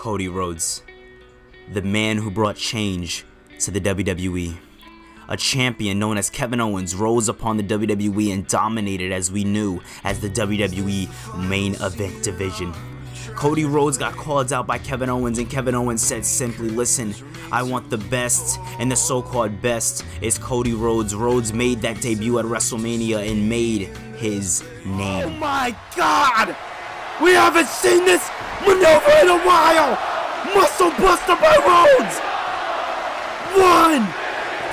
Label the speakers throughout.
Speaker 1: Cody Rhodes, the man who brought change to the WWE. A champion known as Kevin Owens rose upon the WWE and dominated as we knew as the WWE main event division. Cody Rhodes got called out by Kevin Owens, and Kevin Owens said simply, Listen, I want the best, and the so called best is Cody Rhodes. Rhodes made that debut at WrestleMania and made his name.
Speaker 2: Oh my god! We haven't seen this maneuver in a while! Muscle Buster by Rhodes! One,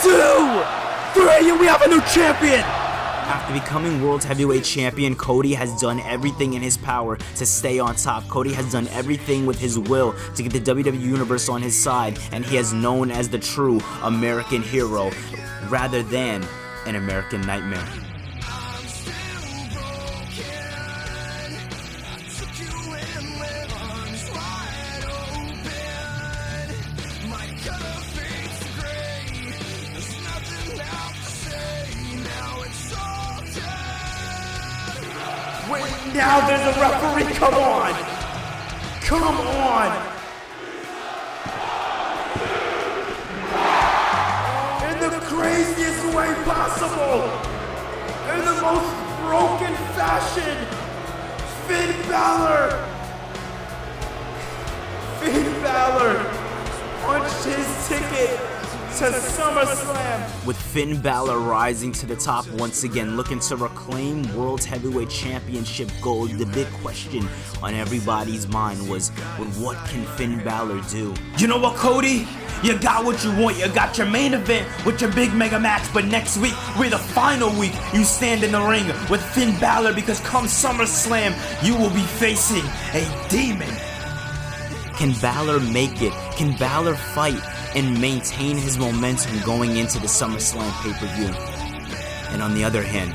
Speaker 2: two, three, and we have a new champion!
Speaker 1: After becoming World Heavyweight Champion, Cody has done everything in his power to stay on top. Cody has done everything with his will to get the WWE Universe on his side, and he is known as the true American hero rather than an American nightmare.
Speaker 2: Wait, now there's a referee, come on! Come on! In the craziest way possible! In the most broken fashion! Finn Balor! Finn Balor punched his ticket to SummerSlam!
Speaker 1: With Finn Balor rising to the top once again, looking to reclaim World Heavyweight Championship gold, the big question on everybody's mind was, well, what can Finn Balor do?
Speaker 2: You know what, Cody? You got what you want. You got your main event with your big mega match, but next week, we're the final week, you stand in the ring with Finn Balor because come SummerSlam, you will be facing a demon.
Speaker 1: Can Balor make it? Can Balor fight and maintain his momentum going into the SummerSlam pay per view? And on the other hand,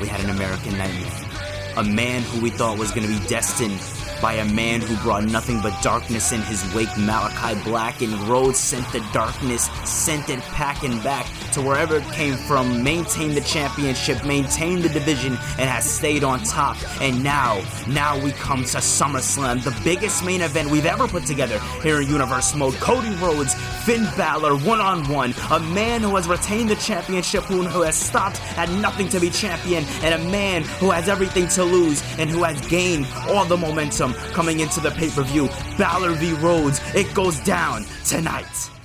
Speaker 1: we had an American Nightmare. A man who we thought was going to be destined by a man who brought nothing but darkness in his wake, Malakai Black, and Rhodes sent the darkness, sent it packing back to wherever it came from, maintained the championship, maintained the division, and has stayed on top. And now, now we come to SummerSlam, the biggest main event we've ever put together here in Universe Mode. Cody Rhodes, Finn Balor, one on one, a man who has retained the championship, who, who has stopped at nothing to be champion, and a man who has everything to lose and who has gained all the momentum coming into the pay per view. Balor v. Rhodes, it goes down tonight.